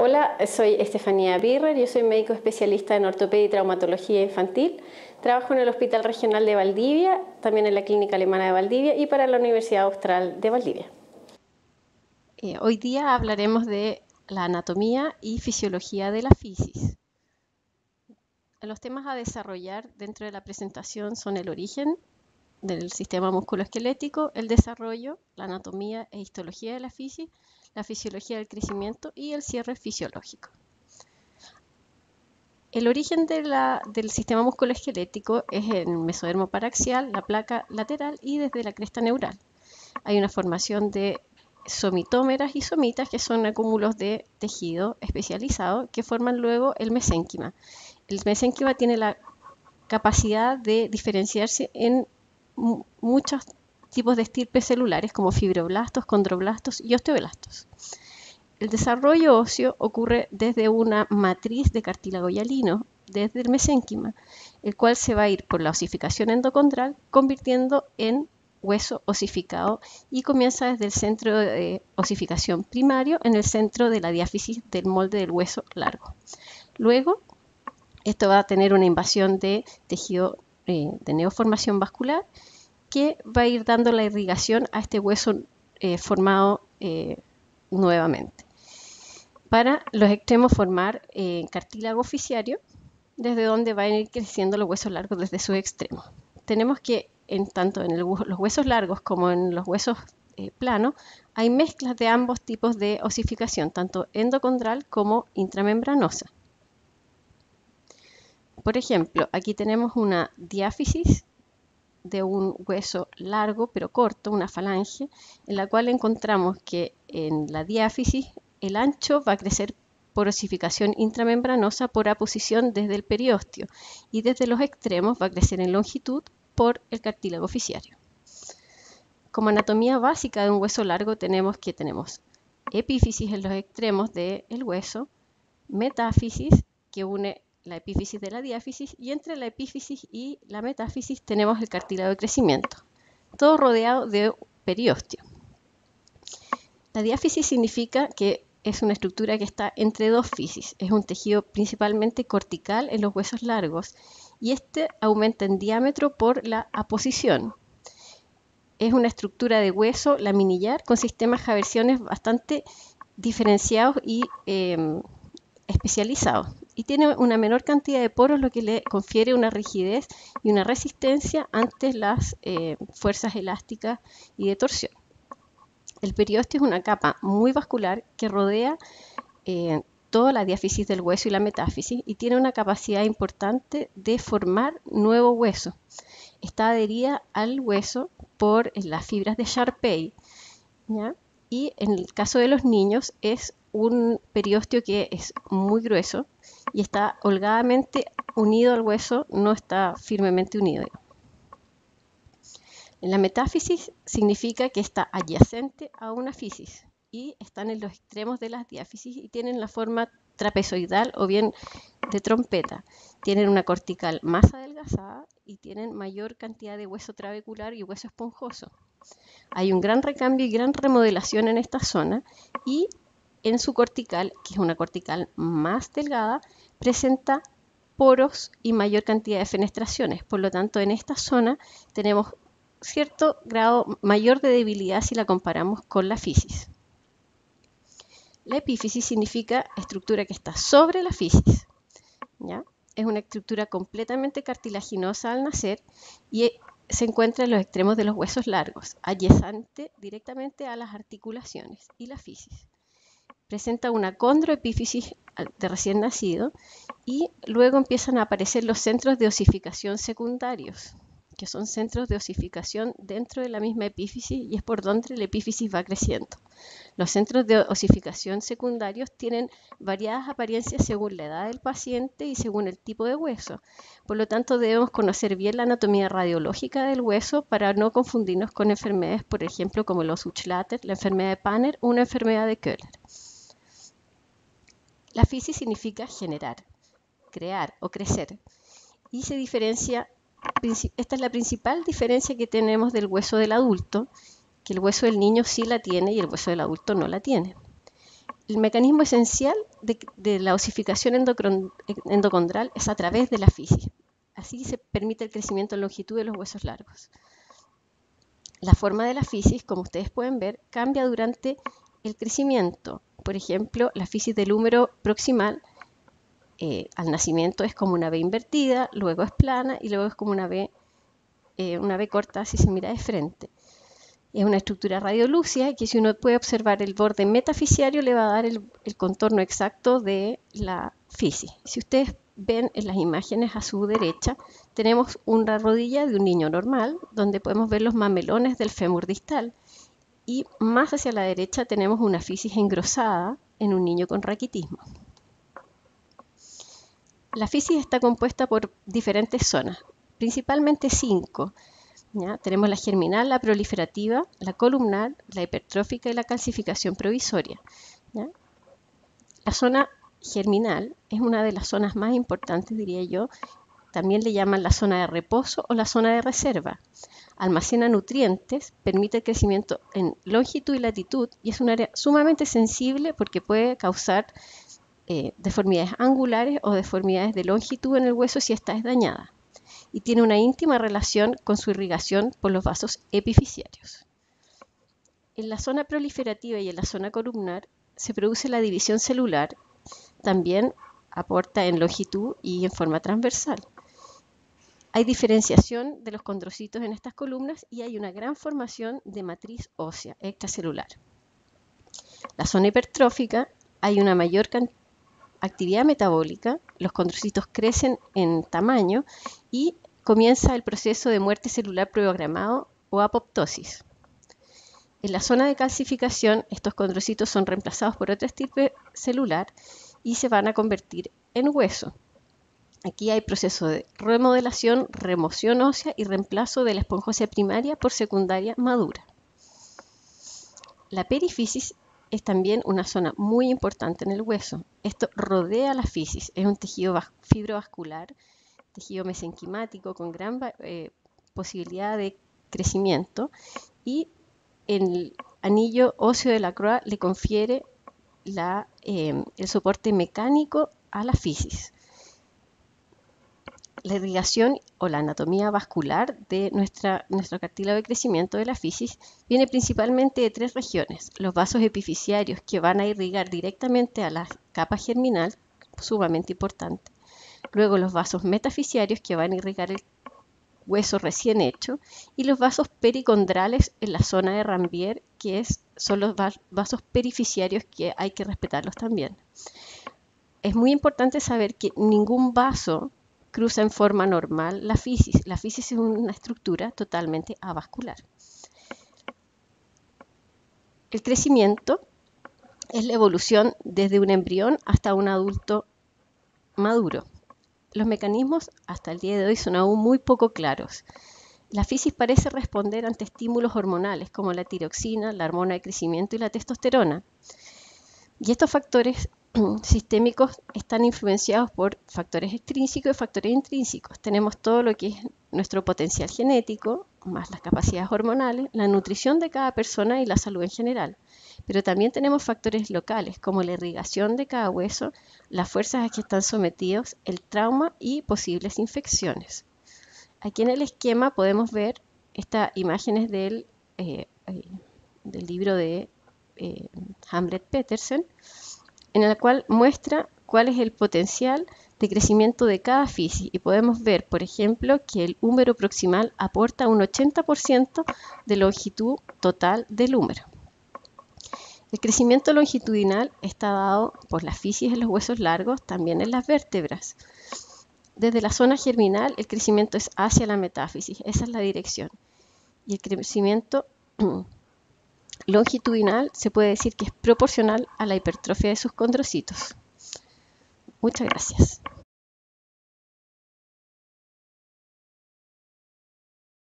Hola, soy Estefanía Birrer, yo soy médico especialista en ortopedia y traumatología infantil. Trabajo en el Hospital Regional de Valdivia, también en la Clínica Alemana de Valdivia y para la Universidad Austral de Valdivia. Eh, hoy día hablaremos de la anatomía y fisiología de la fisis. Los temas a desarrollar dentro de la presentación son el origen del sistema musculoesquelético, el desarrollo, la anatomía e histología de la fisis, la fisiología del crecimiento y el cierre fisiológico. El origen del sistema musculoesquelético es en mesodermo paraxial, la placa lateral y desde la cresta neural. Hay una formación de somitómeras y somitas que son acúmulos de tejido especializado que forman luego el mesénquima. El mesénquima tiene la capacidad de diferenciarse en muchos tipos de estirpes celulares como fibroblastos, condroblastos y osteoblastos. El desarrollo óseo ocurre desde una matriz de cartílago hialino, desde el mesénquima, el cual se va a ir por la osificación endocondral, convirtiendo en hueso osificado y comienza desde el centro de osificación primario en el centro de la diáfisis del molde del hueso largo. Luego, esto va a tener una invasión de tejido eh, de neoformación vascular que va a ir dando la irrigación a este hueso eh, formado eh, nuevamente. Para los extremos formar cartílago oficiario, desde donde van a ir creciendo los huesos largos desde sus extremos. Tenemos que, en, tanto en los huesos largos como en los huesos planos, hay mezclas de ambos tipos de osificación, tanto endocondral como intramembranosa. Por ejemplo, aquí tenemos una diáfisis de un hueso largo pero corto, una falange, en la cual encontramos que en la diáfisis el ancho va a crecer por osificación intramembranosa por aposición desde el periósteo y desde los extremos va a crecer en longitud por el cartílago oficiario. Como anatomía básica de un hueso largo tenemos que tenemos epífisis en los extremos del hueso, metáfisis que une la epífisis de la diáfisis y entre la epífisis y la metáfisis tenemos el cartílago de crecimiento, todo rodeado de periósteo. La diáfisis significa que es una estructura que está entre dos fisis, es un tejido principalmente cortical en los huesos largos y este aumenta en diámetro por la aposición. Es una estructura de hueso laminillar con sistemas de aversiones bastante diferenciados y eh, especializados y tiene una menor cantidad de poros, lo que le confiere una rigidez y una resistencia ante las eh, fuerzas elásticas y de torsión. El periósteo es una capa muy vascular que rodea eh, toda la diáfisis del hueso y la metáfisis y tiene una capacidad importante de formar nuevo hueso. Está adherida al hueso por las fibras de Sharpey y en el caso de los niños es un periósteo que es muy grueso y está holgadamente unido al hueso, no está firmemente unido. En la metáfisis significa que está adyacente a una fisis y están en los extremos de las diáfisis y tienen la forma trapezoidal o bien de trompeta. Tienen una cortical más adelgazada y tienen mayor cantidad de hueso trabecular y hueso esponjoso. Hay un gran recambio y gran remodelación en esta zona y en su cortical, que es una cortical más delgada, presenta poros y mayor cantidad de fenestraciones. Por lo tanto, en esta zona tenemos cierto grado mayor de debilidad si la comparamos con la fisis. La epífisis significa estructura que está sobre la fisis. ¿ya? Es una estructura completamente cartilaginosa al nacer y se encuentra en los extremos de los huesos largos, adyacente directamente a las articulaciones y la fisis presenta una condroepífisis de recién nacido y luego empiezan a aparecer los centros de osificación secundarios, que son centros de osificación dentro de la misma epífisis y es por donde la epífisis va creciendo. Los centros de osificación secundarios tienen variadas apariencias según la edad del paciente y según el tipo de hueso. Por lo tanto, debemos conocer bien la anatomía radiológica del hueso para no confundirnos con enfermedades, por ejemplo, como los Uchlater, la enfermedad de Panner o una enfermedad de Köhler. La fisis significa generar, crear o crecer. Y se diferencia, esta es la principal diferencia que tenemos del hueso del adulto, que el hueso del niño sí la tiene y el hueso del adulto no la tiene. el mecanismo esencial de, la osificación endocondral es a través de la fisis. Así se permite el crecimiento en longitud de los huesos largos. La forma de la fisis, como ustedes pueden ver, cambia durante el crecimiento. Por ejemplo, la fisis del húmero proximal eh, al nacimiento es como una V invertida, luego es plana y luego es como una V, eh, una v corta si se mira de frente. Es una estructura radiolúcida que si uno puede observar el borde metafisiario le va a dar el, el contorno exacto de la fisis. Si ustedes ven en las imágenes a su derecha, tenemos una rodilla de un niño normal, donde podemos ver los mamelones del fémur distal. Y más hacia la derecha tenemos una fisis engrosada en un niño con raquitismo. La fisis está compuesta por diferentes zonas, principalmente cinco. Tenemos la germinal, la proliferativa, la columnar, la hipertrófica y la calcificación provisoria. La zona germinal es una de las zonas más importantes, diría yo. También le llaman la zona de reposo o la zona de reserva. Almacena nutrientes, permite el crecimiento en longitud y latitud y es un área sumamente sensible porque puede causar eh, deformidades angulares o deformidades de longitud en el hueso si esta es dañada. Y tiene una íntima relación con su irrigación por los vasos epifisiarios. En la zona proliferativa y en la zona columnar se produce la división celular también aporta en longitud y en forma transversal. Hay diferenciación de los condrocitos en estas columnas y hay una gran formación de matriz ósea extracelular. La zona hipertrófica hay una mayor actividad metabólica, los condrocitos crecen en tamaño y comienza el proceso de muerte celular programado o apoptosis. En la zona de calcificación, estos condrocitos son reemplazados por otro tipo celular y se van a convertir en hueso. Aquí hay proceso de remodelación, remoción ósea y reemplazo de la esponjosia primaria por secundaria madura. La perifisis es también una zona muy importante en el hueso. Esto rodea la fisis, es un tejido fibrovascular, tejido mesenquimático con gran eh, posibilidad de crecimiento y el anillo óseo de la croa le confiere Em, el soporte mecánico a la fisis. La irrigación o la anatomía vascular de nuestra, nuestro cartílago de crecimiento de la fisis viene principalmente de tres regiones. Los vasos epifisiarios que van a irrigar directamente a la capa germinal, sumamente importante. Luego los vasos metafisiarios que van a irrigar el hueso recién hecho, y los vasos pericondrales en la zona de Rambier, que es, son los vasos perificiarios que hay que respetarlos también. Es muy importante saber que ningún vaso cruza en forma normal la fisis. La fisis es una estructura totalmente avascular. El crecimiento es la evolución desde un embrión hasta un adulto maduro. Los mecanismos hasta el día de hoy son aún muy poco claros. La fisis parece responder ante estímulos hormonales como la tiroxina, la hormona de crecimiento y la testosterona. Y estos factores sistémicos están influenciados por factores extrínsecos y factores intrínsecos. Tenemos todo lo que es nuestro potencial genético, más las capacidades hormonales, la nutrición de cada persona y la salud en general. Pero también tenemos factores locales como la irrigación de cada hueso, las fuerzas a que están sometidos, el trauma y posibles infecciones. Aquí en el esquema podemos ver estas imágenes del, eh, eh, libro de eh, Hamlet Petersen, en el cual muestra cuál es el potencial de crecimiento de cada fisis y podemos ver, por ejemplo, que el húmero proximal aporta un 80% de longitud total del húmero. El crecimiento longitudinal está dado por la fisis en los huesos largos, también en las vértebras. Desde la zona germinal, el crecimiento es hacia la metáfisis, esa es la dirección. Y el crecimiento longitudinal se puede decir que es proporcional a la hipertrofia de sus condrocitos. Muchas gracias.